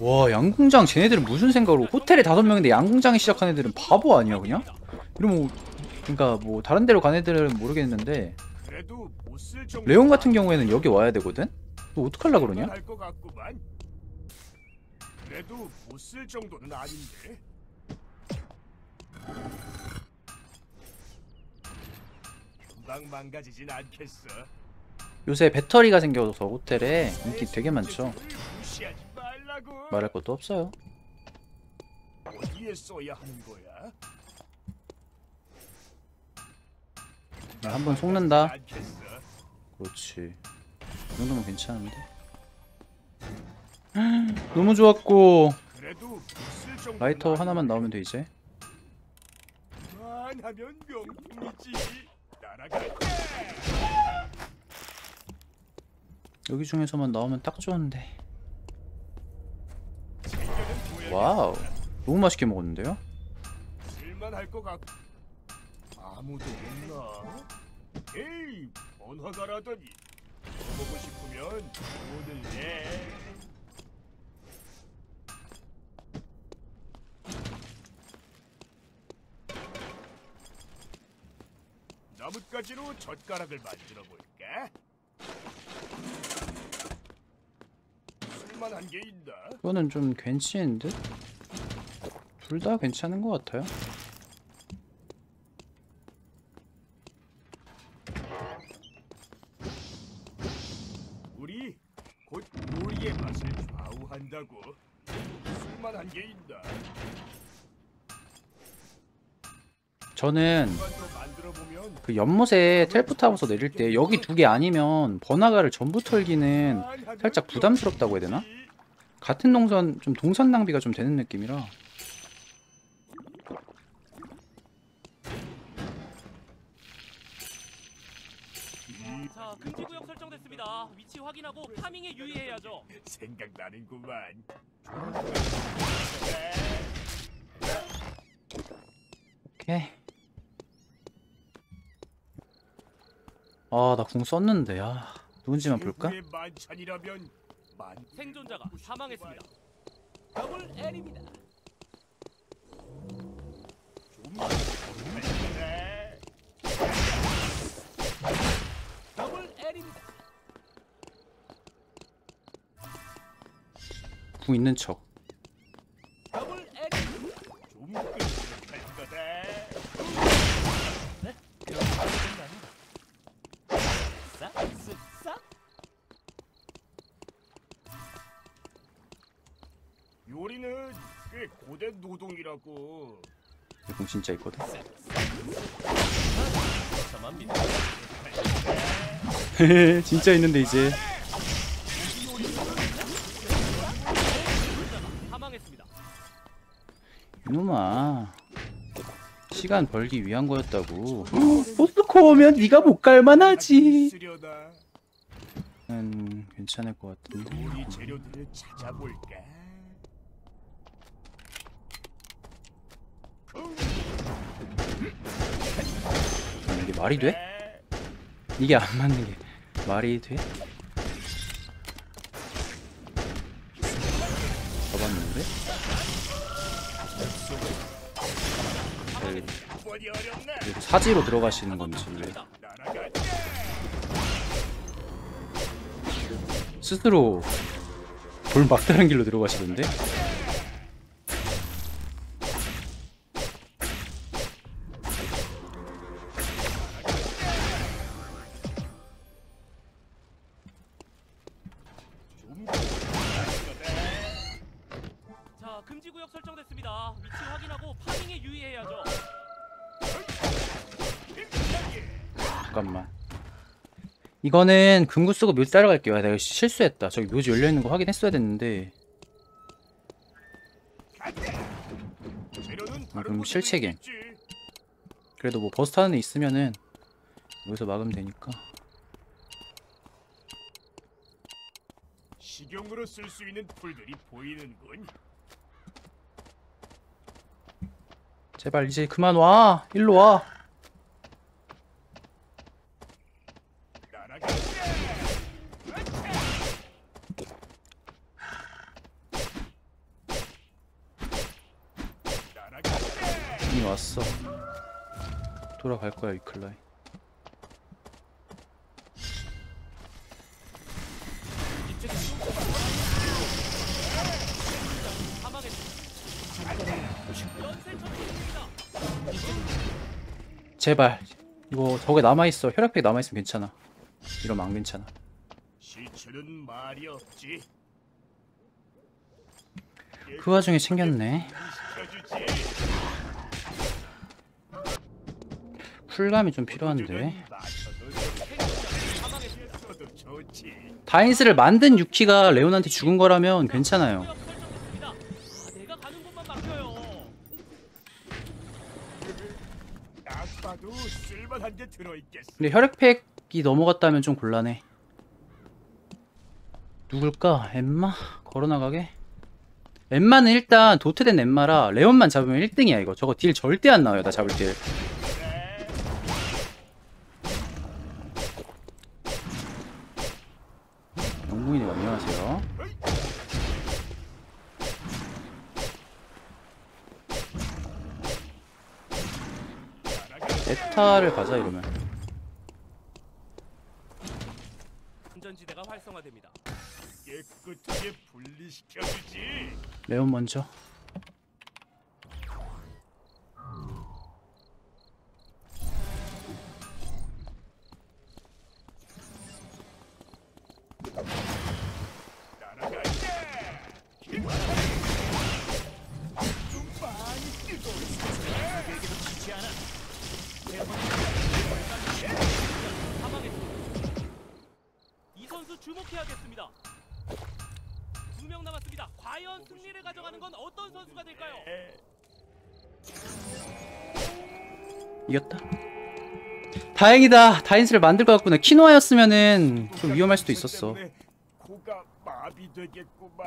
와 양궁장 쟤네들은 무슨 생각으로 호텔에 다섯 명인데 양궁장에 시작한 애들은 바보 아니야 그냥? 이러면 뭐- 그러니까 뭐 다른 데로 간 애들은 모르겠는데. 레온 같은 경우에는 여기 와야 되거든? 너 어떡할라 그러냐? 그래도 못 쓸 정도는 아닌데. 금방 망가지진 않겠어. 요새 배터리가 생겨서 호텔에 인기 되게 많죠 무시하지 말할 것도 없어요. 어디에 써야 하는 거야? 나 한 번 속는다. 않겠어. 그렇지. 이 정도면 괜찮은데. 너무 좋았고. 라이터 하나만. 나오면 돼 이제. 여기 중에서만 나오면 딱 좋은데 와우 너무 맛있게 먹었는데요? 쓸만할 것 같. 아무도 없나? 에이, 번화가라더니 보고 싶으면 돈을 내. 나뭇가지로 젓가락을 만들어 볼까? 쓸 만한 게 있나? 이거는 좀 괜찮은 듯? 둘 다 괜찮은 것 같아요 우리 곧 요리의 맛을 좌우한다고. 쓸만한 게 있나? 저는 그 연못에 텔프 타고서 내릴 때 여기 두 개 아니면 번화가를 전부 털기는 살짝 부담스럽다고 해야 되나? 같은 동선 좀 동선 낭비가 좀 되는 느낌이라 자, 금지 구역 설정됐습니다. 위치 확인하고 파밍에 유의해야죠. 생각나는구만. 오케이 아 나 궁 썼는데 아 누군지만 볼까? 생존자가 사망했습니다. 더블 L입니다. 더블 L입니다. 궁 있는 척 고된 노동이라고. 궁 진짜 있거든. 진짜 있는데 이제. 이놈아 시간 벌기 위한 거였다고 포스코 오면 네가 못 갈만하지 음 괜찮을 것 같은데 요리 재료들을 찾아볼까? 아, 이게 말이 돼? 이게 안 맞는 게 말이 돼? 잡았는데? 사지로 들어가시는 건지. 스스로 돌 막다른 길로 들어가시던데? 자, 금지 구역 설정됐습니다. 위치 확인하고 파밍에 유의해야죠. 잠깐만 이거는 금구 쓰고 묘지 따라갈게요 아, 내가 실수했다 저기 묘지 열려있는 거 확인했어야 됐는데 아, 그럼 실책임. 그래도 뭐 버스 타는 애 있으면은 여기서 막으면 되니까 식용으로 쓸 수 있는 풀들이 보이는군. 제발 이제 그만 와. 일로 와. 이미 왔어. 돌아갈 거야 위클라이. 제발 이거 저게 남아 있어. 혈액팩 남아 있으면 괜찮아. 이러면 안 괜찮아. 시추는 말이 없지. 그 와중에 챙겼네. 쿨감이 좀 필요한데. 다인스를 만든 유키가 레온한테 죽은 거라면 괜찮아요. 게 들어있겠어. 근데 혈액팩이 넘어갔다면 좀 곤란해. 누굴까? 엠마? 걸어나가게? 엠마는 일단 도트된 엠마라 레온만 잡으면 1등이야 이거. 저거 딜 절대 안 나와요 나 잡을 딜. 영웅이님 안녕하세요. 에타를 가자 이러면. 안전지대가 활성화됩니다. 깨끗하게 분리시켜주지. 레온 먼저. 과연 승리를 가져가는 건 어떤 선수가 될까요? 이겼다. 다행이다. 다인스를 만들 것 같구나. 키노아였으면은 좀 위험할 수도 있었어. 때문에 코가 마비되겠구만.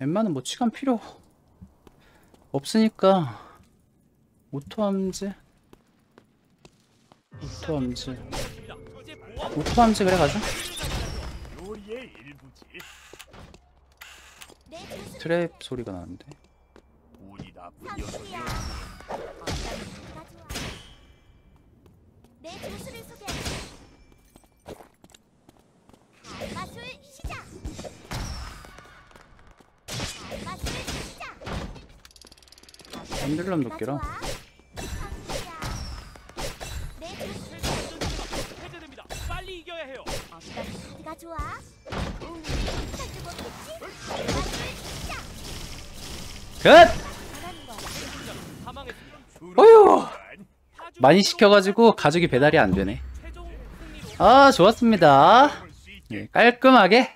엠마는 뭐 치간 필요 없으니까 오토 함즈 오토 함즈 있습니다. 이제 보안 오토 함즈 그래 가자 요리의 일부지. 트랩 소리가 나는데. 빨리 이겨야 해요. 어떤 카드가 좋아? 끝! 어휴! 많이 시켜가지고 가족이 배달이 안 되네. 아 좋았습니다. 예, 깔끔하게